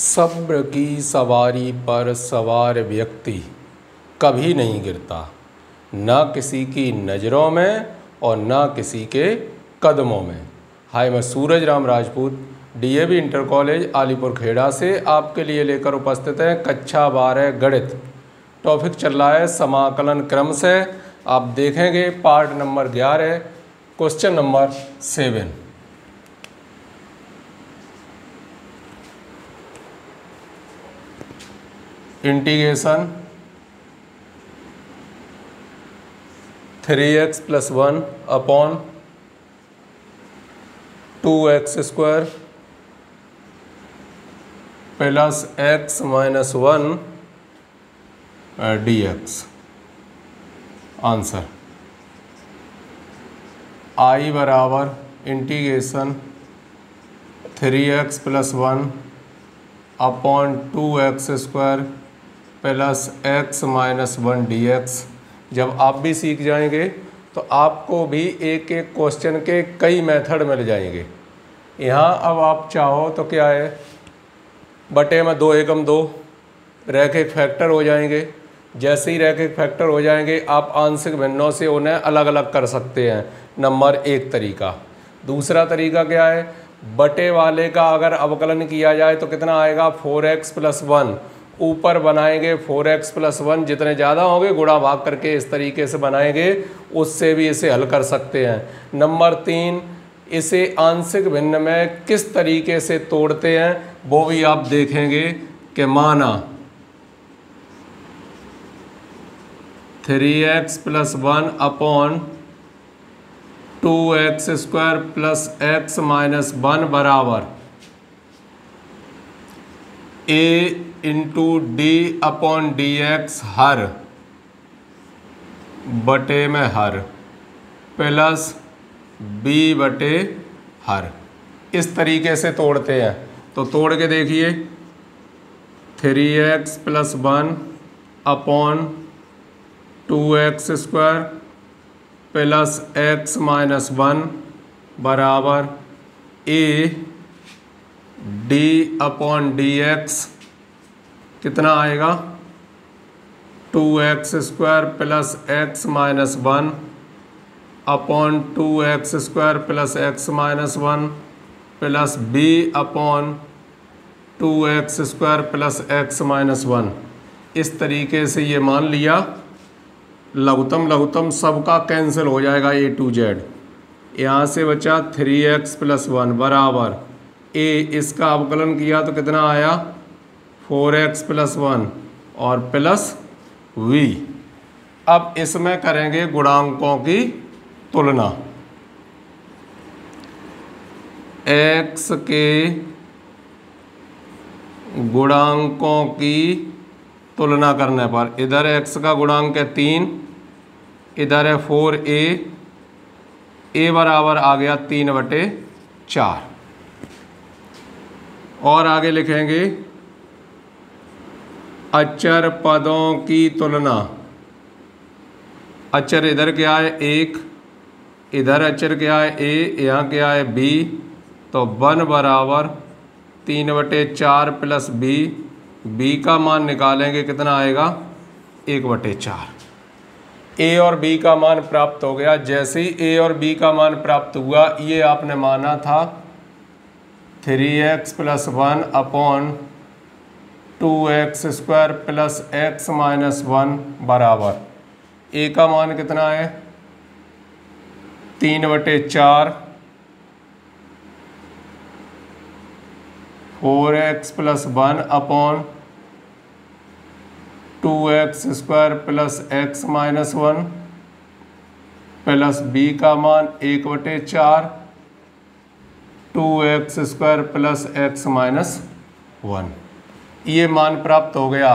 सब्र की सवारी पर सवार व्यक्ति कभी नहीं गिरता। न किसी की नज़रों में और न किसी के कदमों में। हाय, मैं Suraj Ram Rajput, DAV inter college, Alipur Khera से आपके लिए लेकर उपस्थित हैं। कक्षा बारह गणित। टॉपिक चल रहा है समाकलन क्रम से। आप देखेंगे, पार्ट नंबर ग्यारह, question number seven. Integration three x plus one upon two x square plus x minus one d x answer. I बराबर integration three x plus one upon two x square plus x minus one d x. जब आप भी सीख जाएँगे तो आपको भी एक एक क्वेश्चन के कई मेथड मिल जाएँगे। यहाँ अब आप चाहो तो क्या है? बटे में दो, एकम दो, रैखिक फैक्टर हो जाएँगे। जैसे ही रैखिक फैक्टर हो जाएँगे, आप आंशिक भिन्नों से उन्हें अलग अलग कर सकते हैं। नंबर एक तरीका। दूसरा तरीका क्या है? बटे वाले का अगर अवकलन किया जाए तो कितना आएगा? Four x plus one. ऊपर बनाएँगे फोर एक्स प्लस वन, जितने ज़्यादा होंगे गुणा भाग करके इस तरीके से बनाएँगे, उससे भी इसे हल कर सकते हैं। नंबर तीन, इसे आंशिक भिन्न में किस तरीके से तोड़ते हैं, वो भी आप देखेंगे कि माना three x plus one upon two x square plus x minus one बराबर। A into d upon d x हर, बटे में हर प्लस बी बटे हर। इस तरीके से तोड़ते हैं। तो तोड़ के देखिए three x plus one upon two x square plus x minus one बराबर A d upon d x कितना आएगा? Two x square plus x minus one upon two x square plus x minus one plus B upon two x square plus x minus one. इस तरीके से ये मान लिया। लघुतम लघुतम सबका कैंसिल हो जाएगा ए टू जेड। यहाँ से बचा थ्री एक्स प्लस वन, बराबर। ए, इसका अवकलन किया तो कितना आया? फोर एक्स प्लस वन और प्लस वी अब इसमें करेंगे गुणांकों की तुलना। एक्स के गुणांकों की तुलना करने पर, इधर एक्स का गुणांक है तीन, इधर है फोर ए ए बराबर आ गया तीन बटे चार। और आगे लिखेंगे अचर पदों की तुलना। अचर इधर क्या है एक, इधर अचर क्या है ए, यहाँ क्या है बी तो वन बराबर तीन बटे चार प्लस बी बी का मान निकालेंगे कितना आएगा? एक बटे चार। ए और बी का मान प्राप्त हो गया। जैसे ही ए और बी का मान प्राप्त हुआ, ये आपने माना था three x plus one upon two x square plus x minus one बराबर। ए का मान कितना है? तीन बटे चार। Four x plus one upon two x square plus x minus one plus B का मान एक बटे चार। Two x square plus x minus one. ये मान प्राप्त हो गया।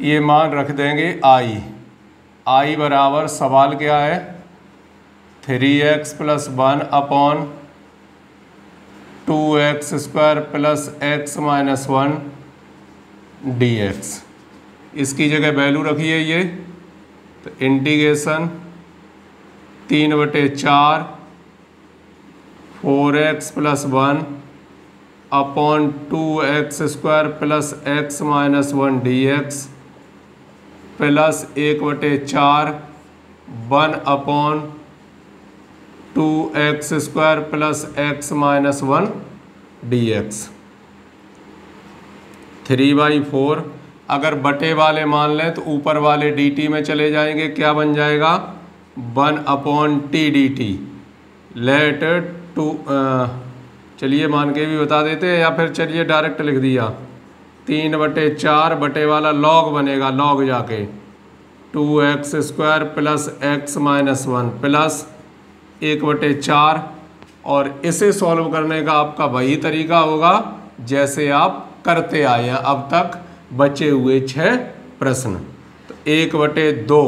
ये मान रख देंगे आई। आई बराबर सवाल क्या है? Three x plus one upon two x square plus x minus one d x. इसकी जगह वैल्यू रखिए ये। तो इंटीग्रेशन तीन बटे चार, four x plus one upon two x square plus x minus one d x plus एक बटे चार one upon two x square plus x minus one d x. Three by four, अगर बटे वाले मान लें तो ऊपर वाले टी में चले जाएँगे, क्या बन जाएगा? One upon t d t. Let two चलिए मान के भी बता देते हैं, या फिर चलिए डायरेक्ट लिख दिया। तीन बटे चार बटे वाला लॉग बनेगा लॉग जाके। Two x square plus x minus one plus एक बटे चार। और इसे सॉल्व करने का आपका वही तरीका होगा, जैसे आप करते आए हैं अब तक बचे हुए छः प्रश्न। तो एक बटे दो।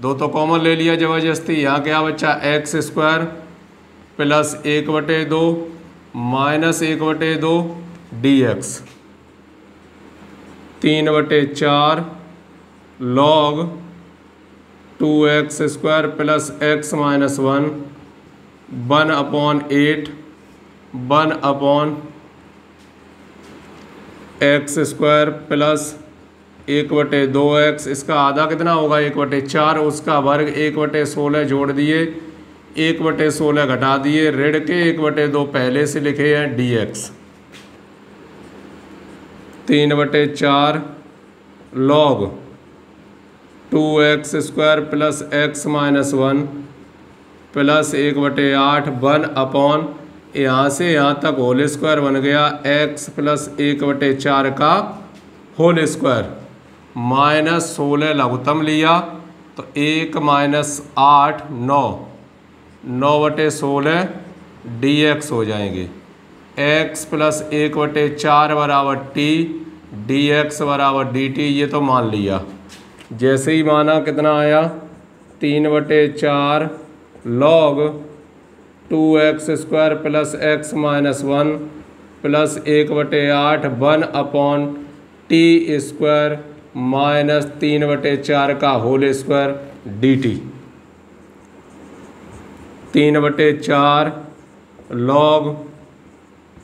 दो तो कॉमन ले लिया ज़बरदस्ती। यहाँ क्या बच्चा एक्स स्क्वायर प्लस एक बटे दो। माइनस एक बटे दो डी एक्स तीन बटे चार log two x square plus x minus one one upon eight one upon x square plus एक बटे दो एक्स इसका आधा कितना होगा? एक बटे चार, उसका वर्ग एक बटे सोलह जोड़ दिए। एक बटे सोलह घटा दिए, ऋण के एक बटे दो पहले से लिखे हैं डी एक्स तीन बटे चार log two x square plus x minus one plus एक बटे आठ वन अपॉन यहाँ से यहाँ तक होल स्क्वायर बन गया। एक्स प्लस एक बटे चार का होल स्क्वायर माइनस सोलह लघुतम लिया तो एक माइनस आठ नौ। नौ बटे सोलह डी एक्स हो जाएँगे। एक्स प्लस एक बटे चार बराबर टी डी एक्स बराबर डी टी ये तो मान लिया। जैसे ही माना कितना आया? तीन बटे चार log two x square plus x minus one plus एक बटे आठ one upon t square minus तीन बटे चार का होल स्क्वायर डी टी तीन बटे चार log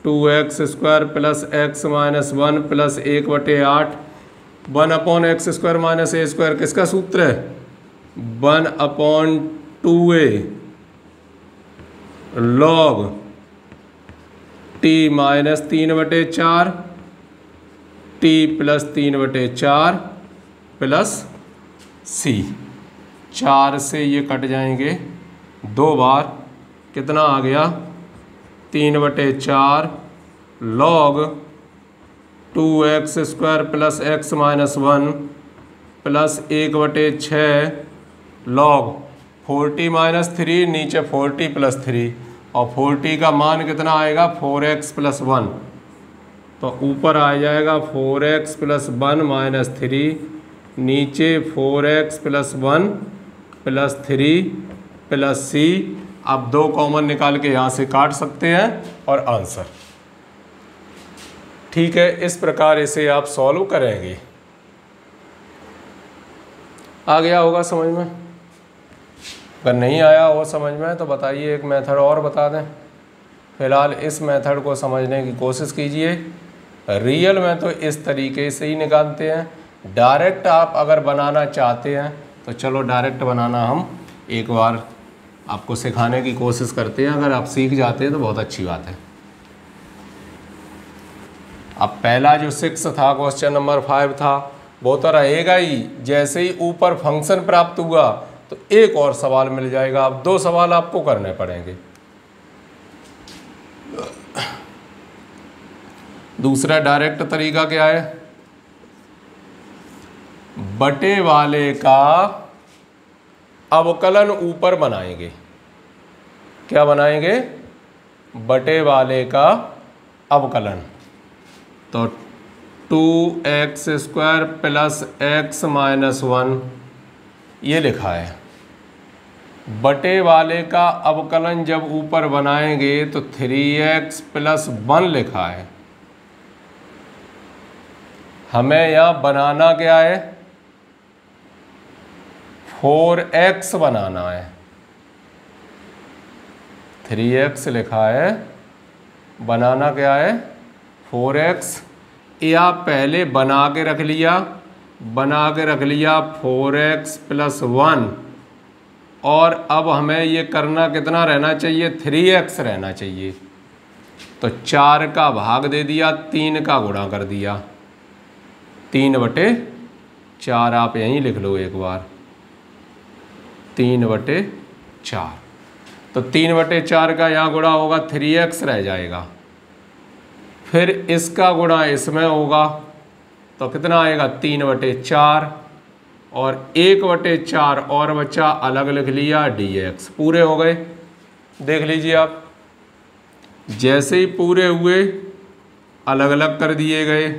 two x square plus x minus one plus एक बटे आठ। One upon x square minus A square किसका सूत्र है? One upon two A log t minus तीन बटे चार टी प्लस तीन बटे चार प्लस सी चार से ये कट जाएँगे। दो बार। कितना आ गया? तीन बटे चार log two x square plus x minus one plus एक बटे छः लॉग फोर्टी माइनस थ्री नीचे फोर्टी प्लस थ्री और फोर्टी का मान कितना आएगा? फोर एक्स प्लस वन तो ऊपर आ जाएगा four x plus one minus three नीचे four x plus one plus three plus C, आप दो कॉमन निकाल के यहाँ से काट सकते हैं और आंसर। ठीक है, इस प्रकार इसे आप सॉल्व करेंगे। आ गया होगा समझ में? अगर नहीं आया हो समझ में तो बताइए एक मेथड और बता दें। फ़िलहाल इस मेथड को समझने की कोशिश कीजिए। रियल में तो इस तरीके से ही निकालते हैं। डायरेक्ट आप अगर बनाना चाहते हैं तो चलो डायरेक्ट बनाना हम एक बार आपको सिखाने की कोशिश करते हैं, अगर आप सीख जाते हैं तो बहुत अच्छी बात है। अब पहला जो सिक्स था क्वेश्चन नंबर फाइव था, वो तो रहेगा ही। जैसे ही ऊपर फ़ंक्शन प्राप्त हुआ तो एक और सवाल मिल जाएगा। अब दो सवाल आपको करने पड़ेंगे। दूसरा डायरेक्ट तरीका क्या है? बटे वाले का अवकलन ऊपर बनाएँगे। क्या बनाएँगे? बटे वाले का अवकलन। तो two x square plus x minus one, ये लिखा है। बटे वाले का अवकलन जब ऊपर बनाएँगे तो थ्री एक्स प्लस वन लिखा है। हमें यहाँ बनाना क्या है? फोर एक्स बनाना है। थ्री एक्स लिखा है। बनाना क्या है? Four x. या पहले बना के रख लिया। बना के रख लिया फोर एक्स प्लस वन। और अब हमें ये करना कितना रहना चाहिए? थ्री एक्स रहना चाहिए। तो चार का भाग दे दिया, तीन का गुणा कर दिया। तीन बटे चार, आप यहीं लिख लो एक बार। तीन बटे चार। तो तीन बटे चार का यहाँ गुणा होगा थ्री एक्स रह जाएगा। फिर इसका गुणा इसमें होगा तो कितना आएगा? तीन बटे चार और एक बटे चार और बच्चा अलग लिख लिया डी एक्स पूरे हो गए। देख लीजिए आप, जैसे ही पूरे हुए, अलग अलग कर दिए गए।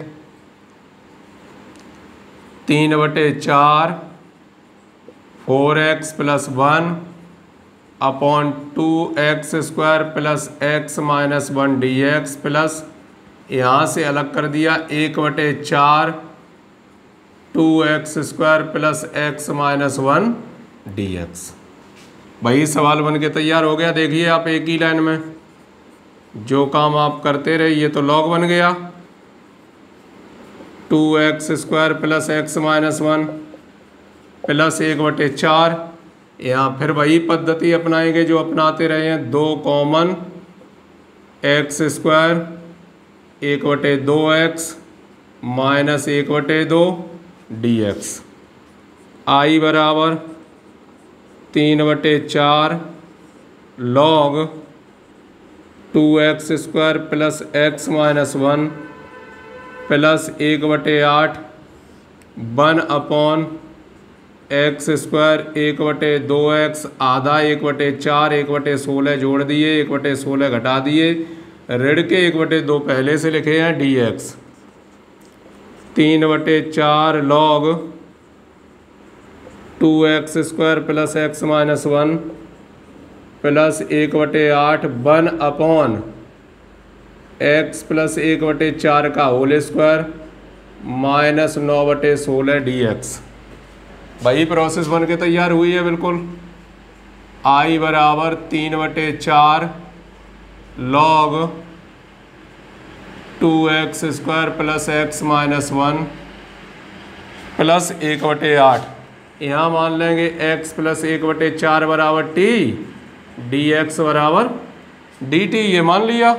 तीन बटे चार four x plus one upon two x square plus x minus one d x plus यहाँ से अलग कर दिया, एक बटे चार two x square plus x minus one d x. वही सवाल बन के तैयार हो गया। देखिए आप एक ही लाइन में। जो काम आप करते रहे, ये तो लॉग बन गया। Two x square plus x minus one plus एक बटे चार। यहाँ फिर वही पद्धति अपनाएँगे जो अपनाते रहे हैं। दो कॉमन एक्स स्क्वायर, एक बटे दो एक्स माइनस एक बटे दो डी एक्स आई बराबर तीन बटे चार log two x square plus x minus one plus एक बटे आठ। वन अपॉन एक्स स्क्वायर एक बटे दो एक्स, आधा एक बटे चार, एक बटे सोलह जोड़ दिए, एक बटे सोलह घटा दिए। ऋण के एक बटे दो पहले से लिखे हैं डी एक्स तीन बटे चार log two x square plus x minus one plus एक बटे आठ वन अपॉन एक्स प्लस एक बटे चार का होल स्क्वायर माइनस नौ बटे सोलह डी एक्स वही प्रोसेस बन के तैयार हुई है बिल्कुल। आई बराबर तीन बटे चार log two x square plus x minus one plus एक बटे आठ। यहाँ मान लेंगे एक्स प्लस एक बटे चार बराबर टी डी एक्स बराबर डी टी ये मान लिया।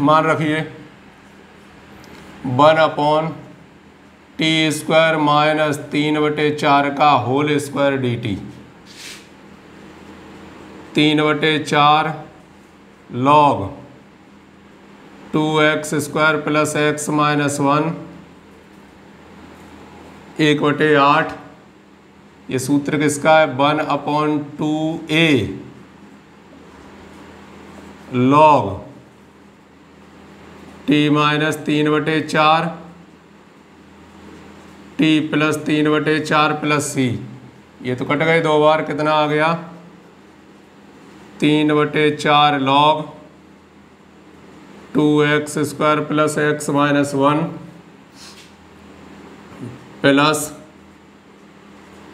मान रखिए। One upon t square minus तीन बटे चार का होल स्क्वायर डी टी। तीन बटे चार log two x square plus x minus one, एक बटे आठ। ये सूत्र किसका है? One upon two A log t minus तीन बटे चार टी प्लस तीन बटे चार प्लस सी। ये तो कट गए दो बार, कितना आ गया? तीन बटे चार log two x square plus x minus one plus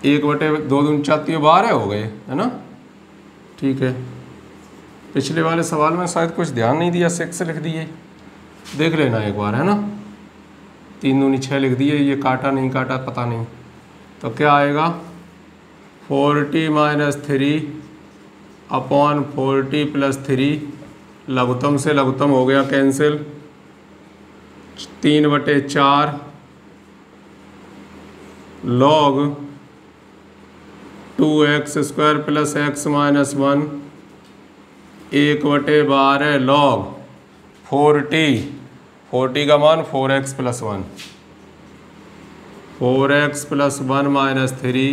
एक बटे दो दून चाती बारह हो गए, है ना? ठीक है। पिछले वाले सवाल में शायद कुछ ध्यान नहीं दिया सिक्स लिख दिए। देख लेना एक बार, है ना? तीन दूनी छः लिख दिए, ये काटा नहीं काटा पता नहीं। तो क्या आएगा? Forty minus three upon forty plus three लघुतम से लघुतम हो गया कैंसिल। तीन बटे चार log two x square plus x minus one एक बटे बारह लॉग फोर्टी। फोर्टी का मान four x plus one. Four x plus one minus three.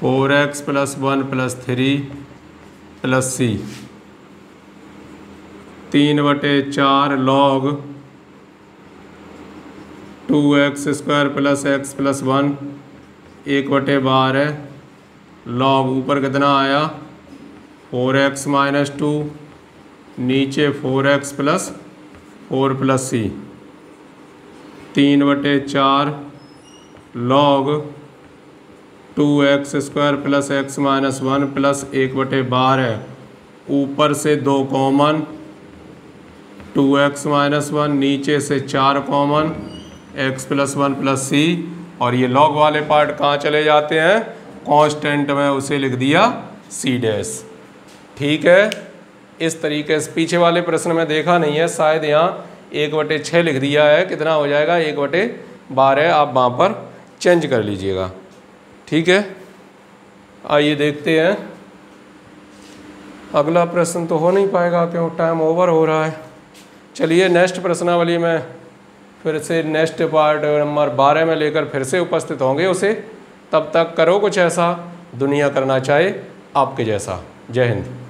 Four x plus one plus three plus C. तीन बटे चार log two x square plus x plus one. एक बटे बारह लॉग ऊपर कितना आया? Four x minus two. नीचे four x plus four plus C. तीन बटे चार log two x square plus x minus one plus एक बटे बारह ऊपर से दो common two x minus one नीचे से चार common x plus one plus C और ये लॉग वाले पार्ट कहाँ चले जाते हैं? कांस्टेंट में उसे लिख दिया सी डैश ठीक है? इस तरीके से, पीछे वाले प्रश्न में देखा नहीं है, शायद यहाँ एक बटे छः लिख दिया है, कितना हो जाएगा, एक बटे बारह, आप वहाँ पर चेंज कर लीजिएगा। ठीक है? आइए देखते हैं। अगला प्रश्न तो हो नहीं पाएगा, क्यों? टाइम ओवर हो रहा है। चलिए नेक्स्ट प्रश्नावली में फिर से नेक्स्ट पार्ट नंबर बारह में लेकर फिर से उपस्थित होंगे उसे। तब तक करो कुछ ऐसा, दुनिया करना चाहे आपके जैसा। जय हिंद।